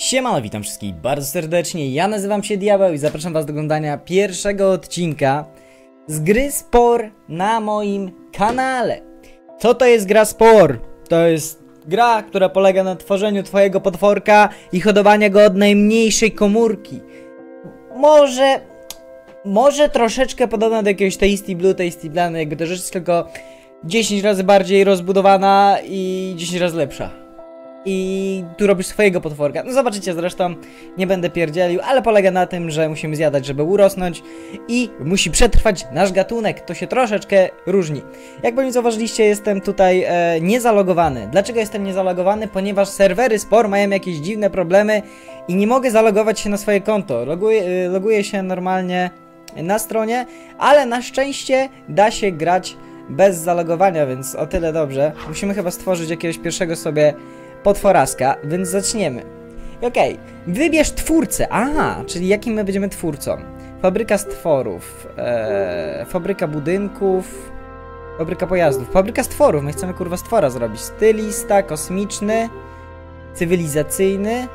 Siemano, witam wszystkich bardzo serdecznie, ja nazywam się Diabeł i zapraszam was do oglądania pierwszego odcinka z gry Spor na moim kanale. Co to jest gra Spor? To jest gra, która polega na tworzeniu twojego potworka i hodowaniu go od najmniejszej komórki. Może... Może troszeczkę podobna do jakiegoś Tasty Blue, Tasty Blue, jakby to rzecz tylko 10 razy bardziej rozbudowana i 10 razy lepsza i tu robisz swojego potworka. No zobaczycie zresztą, nie będę pierdzielił, ale polega na tym, że musimy zjadać, żeby urosnąć i musi przetrwać nasz gatunek. To się troszeczkę różni. Jak pewnie zauważyliście, jestem tutaj e, niezalogowany. Dlaczego jestem niezalogowany? Ponieważ serwery Spor mają jakieś dziwne problemy i nie mogę zalogować się na swoje konto. Loguję, e, loguję się normalnie na stronie, ale na szczęście da się grać bez zalogowania, więc o tyle dobrze. Musimy chyba stworzyć jakiegoś pierwszego sobie potworaska, więc zaczniemy. Okej, wybierz twórcę. Aha, czyli jakim my będziemy twórcą? Fabryka stworów, ee, fabryka budynków, fabryka pojazdów, fabryka stworów. My chcemy kurwa stwora zrobić. Stylista, kosmiczny, cywilizacyjny.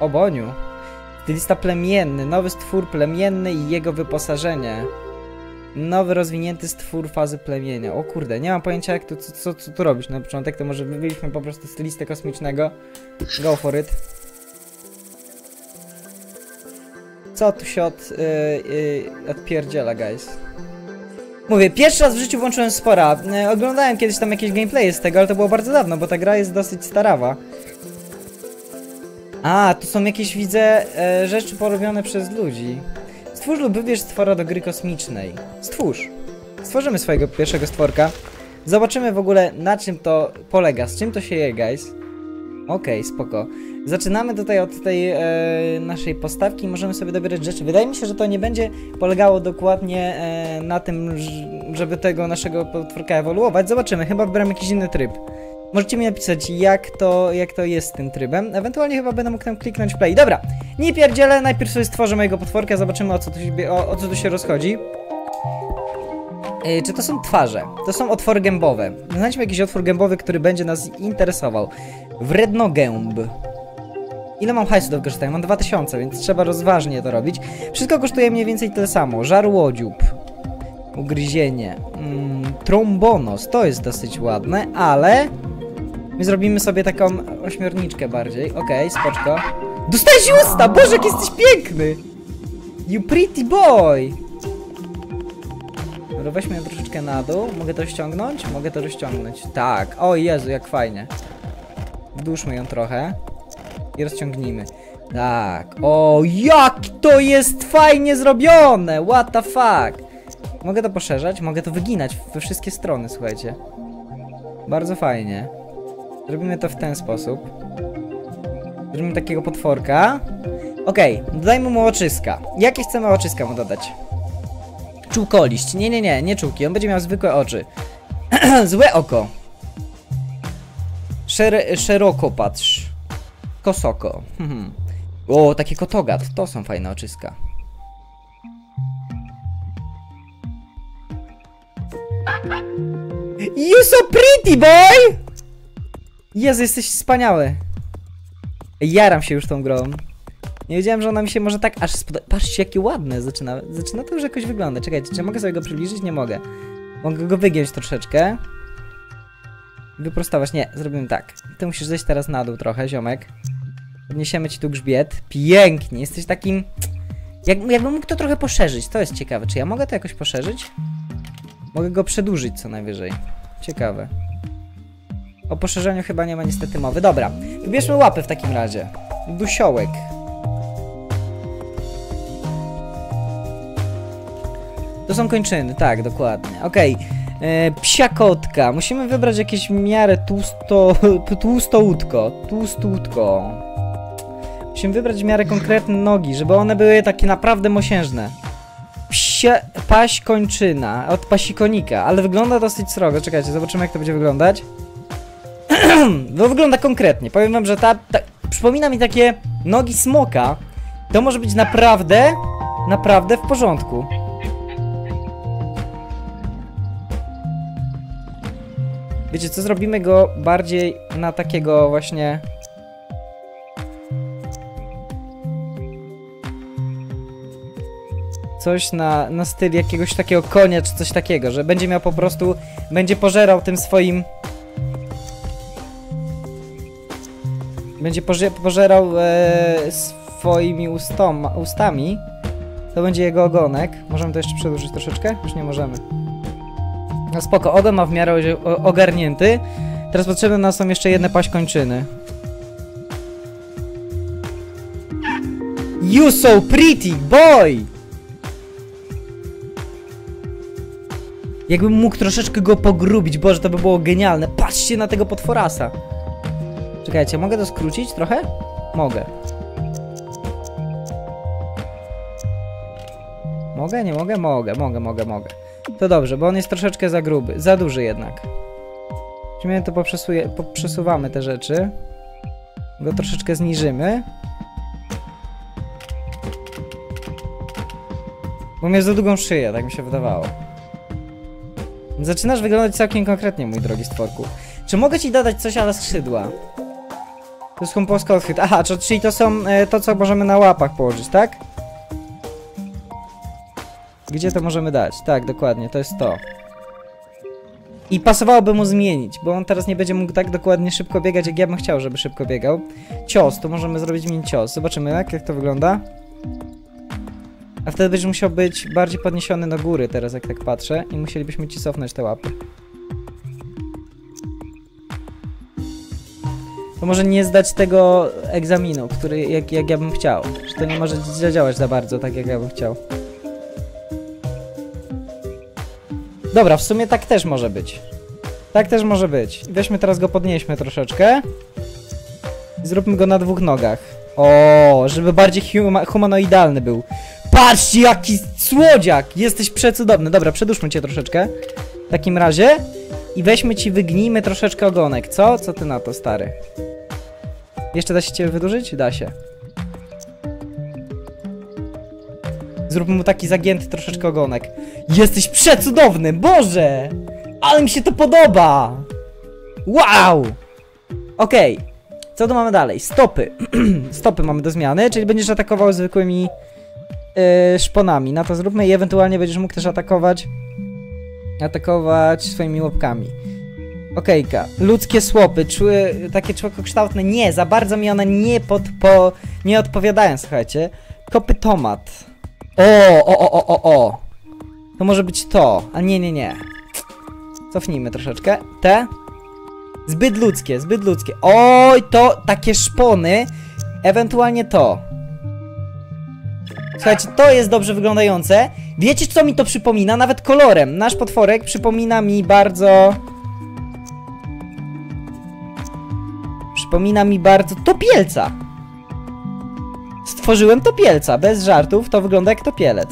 Oboniu. Stylista plemienny, nowy stwór plemienny i jego wyposażenie. Nowy rozwinięty stwór fazy plemienia. O kurde, nie mam pojęcia jak to, co, co, co tu robić na początek, to może wybiliśmy po prostu stylistę kosmicznego. Go for it. Co tu się od, yy, yy, odpierdziela, guys? Mówię, pierwszy raz w życiu włączyłem spora. Yy, oglądałem kiedyś tam jakieś gameplaye z tego, ale to było bardzo dawno, bo ta gra jest dosyć starawa. A, tu są jakieś, widzę, yy, rzeczy porobione przez ludzi. Stwórz lub wybierz stwora do gry kosmicznej. Stwórz. Stworzymy swojego pierwszego stworka. Zobaczymy w ogóle na czym to polega, z czym to się je, guys. Okej, okay, spoko. Zaczynamy tutaj od tej e, naszej postawki i możemy sobie dobierać rzeczy. Wydaje mi się, że to nie będzie polegało dokładnie e, na tym, żeby tego naszego potworka ewoluować. Zobaczymy, chyba wybrałem jakiś inny tryb. Możecie mi napisać, jak to, jak to jest z tym trybem. Ewentualnie chyba będę mógł tam kliknąć play. Dobra, nie pierdzielę, najpierw sobie stworzę mojego potworka, zobaczymy o co tu się, o, o co tu się rozchodzi. Yy, czy to są twarze? To są otwory gębowe. Znajdźmy jakiś otwór gębowy, który będzie nas interesował. Wrednogęb. Ile mam hajsu do wykorzystania? Mam 2000, więc trzeba rozważnie to robić. Wszystko kosztuje mniej więcej tyle samo. Żar łodziób. Ugryzienie. Mm, trombonos. To jest dosyć ładne, ale... My zrobimy sobie taką ośmiorniczkę bardziej. Okej, okay, spoczko. Dostałeś usta! Boże, jak jesteś piękny! You pretty boy! Dobra, weźmy ją troszeczkę na dół. Mogę to ściągnąć? Mogę to rozciągnąć. Tak. O Jezu, jak fajnie. Wdłużmy ją trochę. I rozciągnijmy. Tak. O, jak to jest fajnie zrobione! What the fuck? Mogę to poszerzać, mogę to wyginać we wszystkie strony, słuchajcie. Bardzo fajnie. Zrobimy to w ten sposób. Zrobimy takiego potworka. Okej, okay, dodajmy mu oczyska. Jakie chcemy oczyska mu dodać? Czółkoliść. Nie, nie, nie, nie czułki. On będzie miał zwykłe oczy. Złe oko. Szer szeroko patrz. Kosoko. Mhm. o, taki kotogat. To są fajne oczyska. You so pretty, boy! Jezu, jesteś wspaniały. Jaram się już tą grą. Nie wiedziałem, że ona mi się może tak aż spoda... Patrzcie, jakie ładne zaczyna. Zaczyna to już jakoś wyglądać. Czekajcie, czy mogę sobie go przybliżyć? Nie mogę. Mogę go wygiąć troszeczkę. Wyprostować. Nie, zrobimy tak. Ty musisz zejść teraz na dół trochę, ziomek. Podniesiemy ci tu grzbiet. Pięknie, jesteś takim... Jak, jakbym mógł to trochę poszerzyć, to jest ciekawe. Czy ja mogę to jakoś poszerzyć? Mogę go przedłużyć co najwyżej. Ciekawe. O poszerzeniu chyba nie ma niestety mowy. Dobra, wybierzmy łapy w takim razie. Dusiołek. To są kończyny, tak, dokładnie. Okej. Okay. E, psia kotka. Musimy wybrać jakieś w miarę tłusto... tłustołódko. Tłustołódko. Musimy wybrać w miarę konkretne nogi, żeby one były takie naprawdę mosiężne. Psie, paś kończyna od pasikonika, ale wygląda dosyć srogo. Czekajcie, zobaczymy jak to będzie wyglądać to no, wygląda konkretnie. Powiem wam, że ta, ta, Przypomina mi takie nogi smoka. To może być naprawdę, naprawdę w porządku. Wiecie co, zrobimy go bardziej na takiego właśnie... Coś na, na styl jakiegoś takiego konia, czy coś takiego, że będzie miał po prostu... Będzie pożerał tym swoim Będzie poże, pożerał e, swoimi ustoma, ustami. To będzie jego ogonek. Możemy to jeszcze przedłużyć troszeczkę? Już nie możemy. No spoko, ogon ma w miarę ogarnięty. Teraz potrzebne nam są jeszcze jedne paść kończyny. You so pretty, boy! Jakbym mógł troszeczkę go pogrubić, boże, to by było genialne. Patrzcie na tego potworasa. Czekajcie, mogę to skrócić trochę? Mogę. Mogę, nie mogę? Mogę, mogę, mogę, mogę. To dobrze, bo on jest troszeczkę za gruby, za duży jednak. Czyli to poprzesuwamy te rzeczy. Go troszeczkę zniżymy. Bo miał za długą szyję, tak mi się wydawało. Zaczynasz wyglądać całkiem konkretnie, mój drogi stworku. Czy mogę ci dodać coś ale skrzydła? To jest komposka odchwyt. Aha, czy- czyli to są e, to, co możemy na łapach położyć, tak? Gdzie to możemy dać? Tak, dokładnie, to jest to. I pasowałoby mu zmienić, bo on teraz nie będzie mógł tak dokładnie szybko biegać, jak ja bym chciał, żeby szybko biegał. Cios, to możemy zrobić min cios. Zobaczymy, jak, jak to wygląda. A wtedy będziesz musiał być bardziej podniesiony do góry teraz, jak tak patrzę. I musielibyśmy ci cofnąć te łapy. To może nie zdać tego egzaminu, który jak, jak ja bym chciał. Że to nie może zadziałać za bardzo, tak jak ja bym chciał. Dobra, w sumie tak też może być. Tak też może być. Weźmy teraz go, podnieśmy troszeczkę. Zróbmy go na dwóch nogach. O, żeby bardziej huma humanoidalny był. Patrzcie, jaki słodziak! Jesteś przecudowny. Dobra, przedłużmy cię troszeczkę. W takim razie. I weźmy ci, wygnijmy troszeczkę ogonek, co? Co ty na to, stary? Jeszcze da się cię wydłużyć? Da się. Zróbmy mu taki zagięty troszeczkę ogonek. Jesteś przecudowny, Boże! Ale mi się to podoba! Wow! Okej. Co tu mamy dalej? Stopy. Stopy mamy do zmiany, czyli będziesz atakował zwykłymi yy, szponami. Na to zróbmy i ewentualnie będziesz mógł też atakować atakować swoimi łapkami. Okejka. Ludzkie słopy, czuły, takie człowiekokształtne. Nie, za bardzo mi one nie nie odpowiadają, słuchajcie. Kopytomat. O, o, o, o, o, o. To może być to. A nie, nie, nie. Cofnijmy troszeczkę. Te. Zbyt ludzkie, zbyt ludzkie. Oj, to takie szpony. Ewentualnie to. Słuchajcie, to jest dobrze wyglądające. Wiecie, co mi to przypomina? Nawet kolorem. Nasz potworek przypomina mi bardzo... Przypomina mi bardzo topielca. Stworzyłem topielca. Bez żartów, to wygląda jak topielec.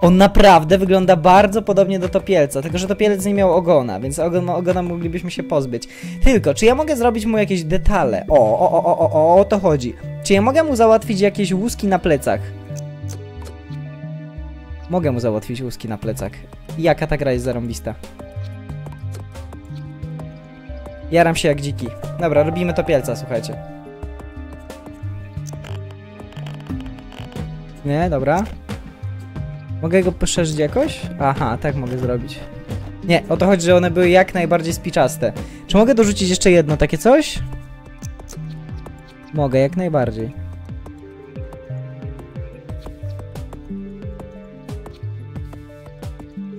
On naprawdę wygląda bardzo podobnie do topielca, tylko że topielec nie miał ogona, więc ogon, ogona moglibyśmy się pozbyć. Tylko, czy ja mogę zrobić mu jakieś detale? O, o, o, o, o, o, o to chodzi. Czy ja mogę mu załatwić jakieś łuski na plecach? Mogę mu załatwić łuski na plecach. Jaka ta gra jest zarąbista. Jaram się jak dziki. Dobra, robimy topielca, słuchajcie. Nie, dobra. Mogę go poszerzyć jakoś? Aha, tak mogę zrobić. Nie, o to chodzi, że one były jak najbardziej spiczaste. Czy mogę dorzucić jeszcze jedno takie coś? Mogę, jak najbardziej.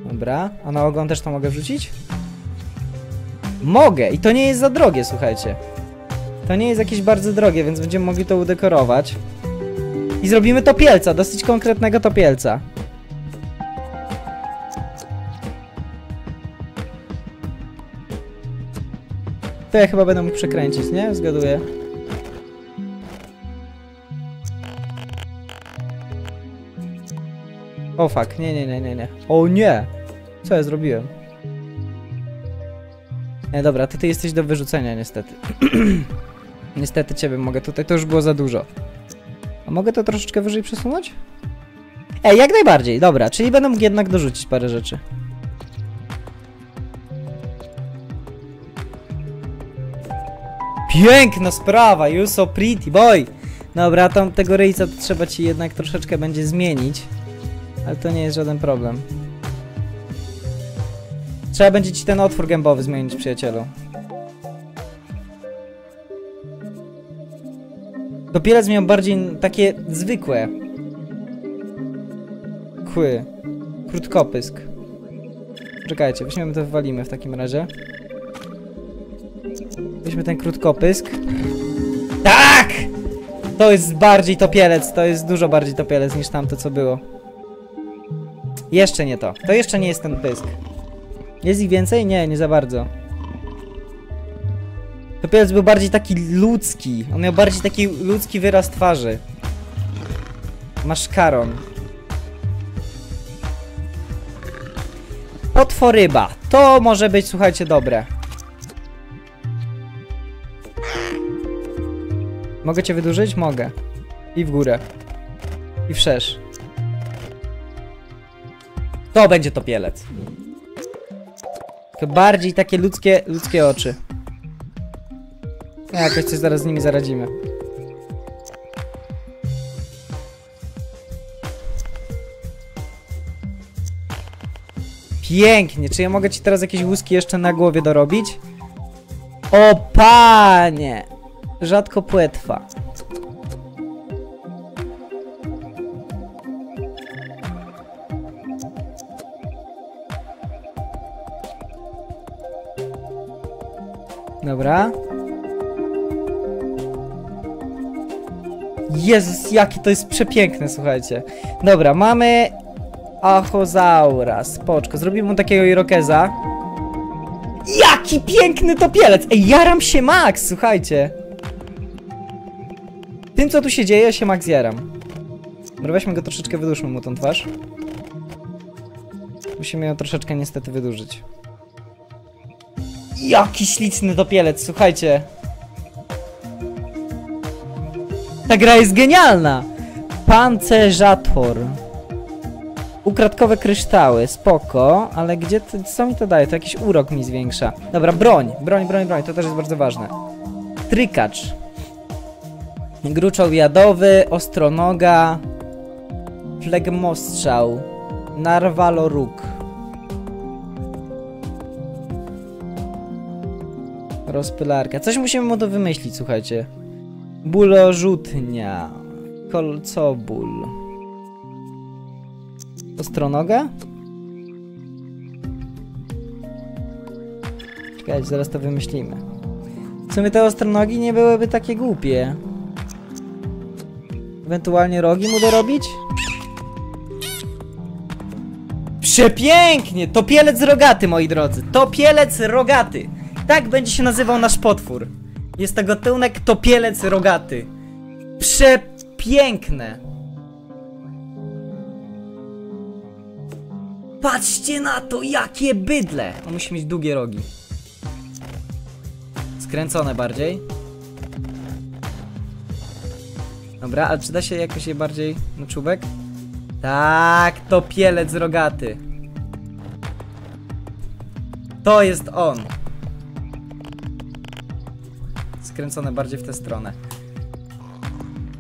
Dobra, a na ogon też to mogę wrzucić? Mogę i to nie jest za drogie, słuchajcie. To nie jest jakieś bardzo drogie, więc będziemy mogli to udekorować. I zrobimy topielca, dosyć konkretnego topielca. To ja chyba będę mógł przekręcić, nie? Zgaduję. O fuck, nie, nie, nie, nie, nie. O nie! Co ja zrobiłem? Nie, dobra, to ty jesteś do wyrzucenia niestety. niestety ciebie mogę tutaj, to już było za dużo. A mogę to troszeczkę wyżej przesunąć? Ej, jak najbardziej, dobra, czyli będę mógł jednak dorzucić parę rzeczy. Piękna sprawa, you so pretty boy. Dobra, tam tego ryjca to trzeba ci jednak troszeczkę będzie zmienić. Ale to nie jest żaden problem. Trzeba będzie ci ten otwór gębowy zmienić, przyjacielu. Dopiero miał bardziej takie zwykłe. Kły. Krótkopysk. Czekajcie, weźmiemy to wywalimy w takim razie. Weźmy ten krótkopysk. Tak! To jest bardziej topielec, to jest dużo bardziej topielec niż tamto co było. Jeszcze nie to. To jeszcze nie jest ten pysk. Jest ich więcej? Nie, nie za bardzo. Topielec był bardziej taki ludzki. On miał bardziej taki ludzki wyraz twarzy. Maszkaron. Potworyba. To może być, słuchajcie, dobre. Mogę cię wydłużyć? Mogę. I w górę. I wszerz. To będzie topielec. To bardziej takie ludzkie, ludzkie oczy. Jakoś coś zaraz z nimi zaradzimy. Pięknie. Czy ja mogę ci teraz jakieś łuski jeszcze na głowie dorobić? O panie! Rzadko płetwa. Dobra. Jezus, jakie to jest przepiękne, słuchajcie. Dobra, mamy Achozaura, spoczko. Zrobimy mu takiego irokeza. Jaki piękny topielec! Ej, jaram się Max, słuchajcie. Tym, co tu się dzieje, się Max jaram. Dobra, weźmy go troszeczkę, wydłużmy mu tą twarz. Musimy ją troszeczkę niestety wydłużyć. Jaki śliczny topielec, słuchajcie. Ta gra jest genialna! Pancerzator. Ukradkowe kryształy, spoko, ale gdzie to, co mi to daje? To jakiś urok mi zwiększa. Dobra, broń, broń, broń, broń, to też jest bardzo ważne. Trykacz. Gruczoł jadowy, ostronoga, flegmostrzał, narwaloróg. Rozpylarka. Coś musimy mu to wymyślić, słuchajcie. Bulorzutnia. Kolcoból. Ostronoga? Czekajcie, zaraz to wymyślimy. W sumie te ostronogi nie byłyby takie głupie. Ewentualnie rogi mu dorobić? Przepięknie! Topielec rogaty, moi drodzy. Topielec rogaty. Tak będzie się nazywał nasz potwór. Jest to gatunek topielec rogaty. Przepiękne. Patrzcie na to, jakie bydle! On musi mieć długie rogi. Skręcone bardziej. Dobra, ale czy da się jakoś je bardziej na czubek? Tak, to pielec rogaty. To jest on. Skręcone bardziej w tę stronę.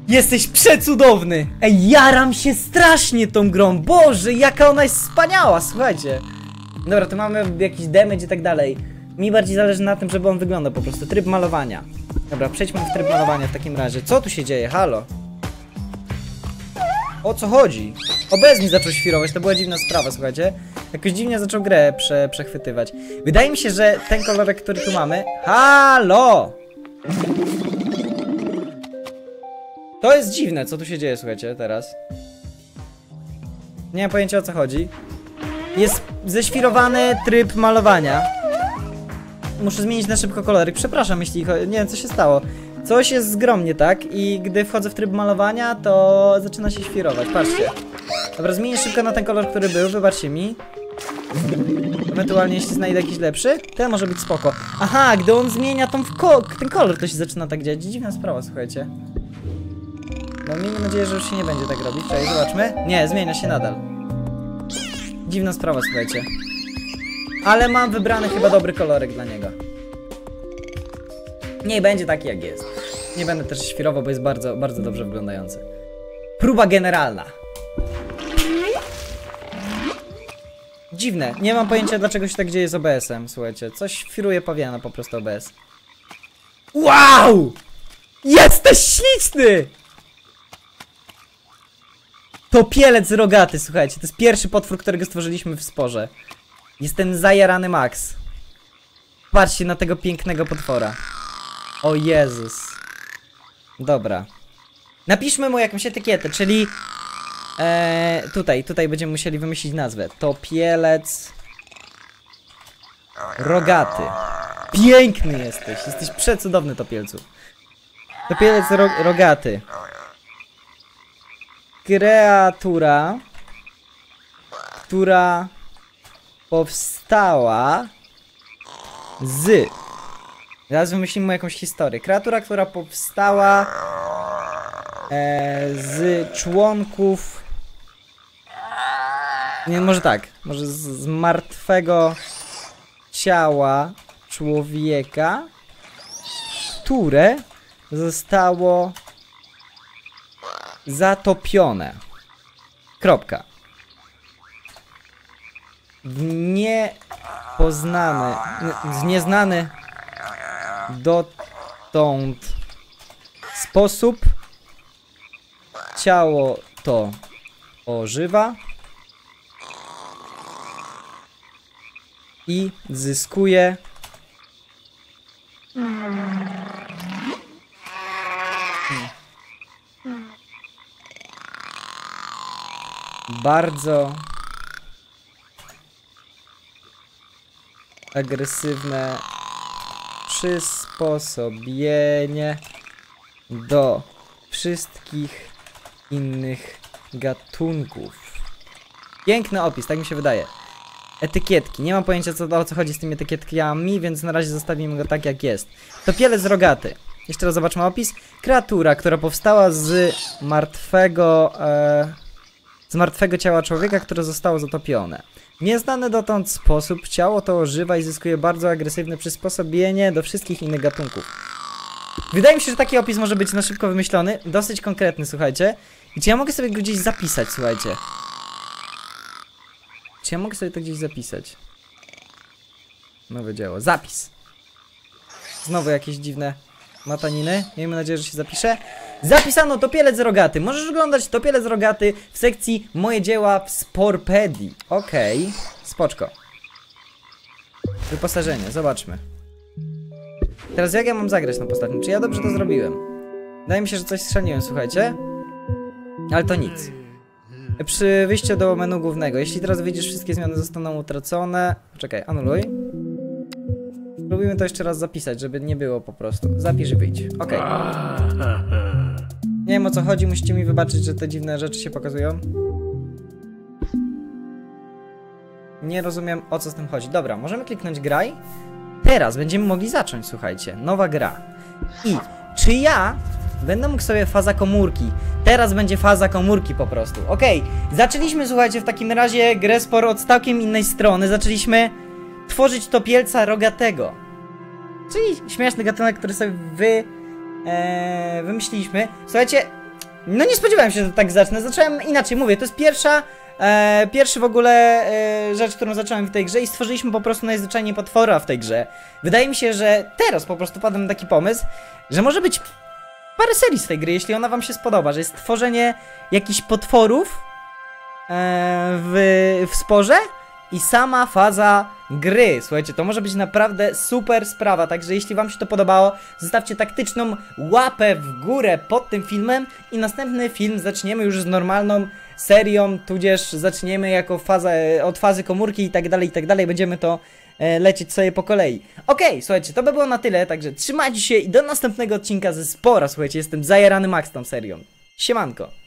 Jesteś przecudowny! Ej, jaram się strasznie tą grą. Boże, jaka ona jest wspaniała, słuchajcie. Dobra, tu mamy jakiś damage i tak dalej. Mi bardziej zależy na tym, żeby on wyglądał po prostu. Tryb malowania. Dobra, przejdźmy w tryb malowania w takim razie. Co tu się dzieje? Halo? O co chodzi? O, mi zaczął świrować, to była dziwna sprawa, słuchajcie. Jakoś dziwnie zaczął grę prze, przechwytywać. Wydaje mi się, że ten kolorek, który tu mamy... Halo! To jest dziwne, co tu się dzieje, słuchajcie, teraz. Nie mam pojęcia o co chodzi. Jest ześwirowany tryb malowania. Muszę zmienić na szybko kolory. Przepraszam, jeśli. Nie wiem, co się stało. Coś jest zgromnie, tak? I gdy wchodzę w tryb malowania, to zaczyna się świrować. Patrzcie. Dobra, zmienię szybko na ten kolor, który był. Wybaczcie mi. Ewentualnie jeśli znajdę jakiś lepszy, ten może być spoko. Aha, gdy on zmienia tą ko ten kolor, to się zaczyna tak dziać. Dziwna sprawa, słuchajcie. No miejmy nadzieję, że już się nie będzie tak robić. Cześć, zobaczmy. Nie, zmienia się nadal. Dziwna sprawa, słuchajcie. Ale mam wybrany chyba dobry kolorek dla niego. Nie będzie taki jak jest. Nie będę też świrował, bo jest bardzo, bardzo dobrze wyglądający. Próba generalna. Dziwne, nie mam pojęcia dlaczego się tak dzieje z OBS-em, słuchajcie. Coś firuje pawiana po prostu OBS. Wow! Jesteś śliczny! Topielec rogaty, słuchajcie, to jest pierwszy potwór, którego stworzyliśmy w sporze. Jestem zajarany max. Patrzcie na tego pięknego potwora. O Jezus. Dobra. Napiszmy mu jakąś etykietę, czyli... E, tutaj, tutaj będziemy musieli wymyślić nazwę. Topielec... Rogaty. Piękny jesteś, jesteś przecudowny topielcu. Topielec ro rogaty. Kreatura, która powstała z. Teraz wymyślimy mu jakąś historię. Kreatura, która powstała e, z członków. Nie, może tak. Może z, z martwego ciała człowieka, które zostało zatopione. Kropka. Niepoznany, nieznany dotąd sposób. Ciało to ożywa i zyskuje bardzo agresywne przysposobienie do wszystkich innych gatunków. Piękny opis, tak mi się wydaje. Etykietki. Nie mam pojęcia co, o co chodzi z tymi etykietkami, więc na razie zostawimy go tak jak jest. Topielec rogaty. Jeszcze raz zobaczmy opis. Kreatura, która powstała z martwego... E, z martwego ciała człowieka, które zostało zatopione. W Nieznany dotąd sposób ciało to ożywa i zyskuje bardzo agresywne przysposobienie do wszystkich innych gatunków. Wydaje mi się, że taki opis może być na szybko wymyślony, dosyć konkretny, słuchajcie. I czy ja mogę sobie go gdzieś zapisać, słuchajcie? Czy ja mogę sobie to gdzieś zapisać? Nowe dzieło. Zapis. Znowu jakieś dziwne mataniny. Miejmy nadzieję, że się zapisze. Zapisano Topielec Rogaty. Możesz oglądać Topielec Rogaty w sekcji Moje dzieła w Sporpedii. Okej, okay. spoczko. Wyposażenie, zobaczmy. Teraz jak ja mam zagrać na postaci? Czy ja dobrze to zrobiłem? Wydaje mi się, że coś strzeliłem, słuchajcie. Ale to nic. Przy wyjściu do menu głównego, jeśli teraz wyjdziesz, wszystkie zmiany zostaną utracone. Czekaj, anuluj. Spróbujmy to jeszcze raz zapisać, żeby nie było po prostu. Zapisz i wyjdź. Ok. Nie wiem o co chodzi, musicie mi wybaczyć, że te dziwne rzeczy się pokazują. Nie rozumiem o co z tym chodzi. Dobra, możemy kliknąć graj. Teraz będziemy mogli zacząć, słuchajcie. Nowa gra. I czy ja będę mógł sobie faza komórki. Teraz będzie faza komórki po prostu. Okej, okay. zaczęliśmy, słuchajcie, w takim razie grę sporo od całkiem innej strony. Zaczęliśmy tworzyć topielca rogatego. Czyli śmieszny gatunek, który sobie wy, e, wymyśliliśmy. Słuchajcie, no nie spodziewałem się, że tak zacznę. Zacząłem inaczej, mówię, to jest pierwsza, e, pierwszy w ogóle e, rzecz, którą zacząłem w tej grze i stworzyliśmy po prostu najzwyczajniej potwora w tej grze. Wydaje mi się, że teraz po prostu padł taki pomysł, że może być parę serii z tej gry, jeśli ona wam się spodoba, że jest tworzenie jakichś potworów w, w sporze i sama faza gry. Słuchajcie, to może być naprawdę super sprawa, także jeśli wam się to podobało, zostawcie taktyczną łapę w górę pod tym filmem i następny film zaczniemy już z normalną serią, tudzież zaczniemy jako faza, od fazy komórki i tak dalej, i tak dalej, będziemy to e, lecieć sobie po kolei. Okej, okay, słuchajcie, to by było na tyle, także trzymajcie się i do następnego odcinka ze Spora, słuchajcie, jestem zajarany Max tą serią. Siemanko.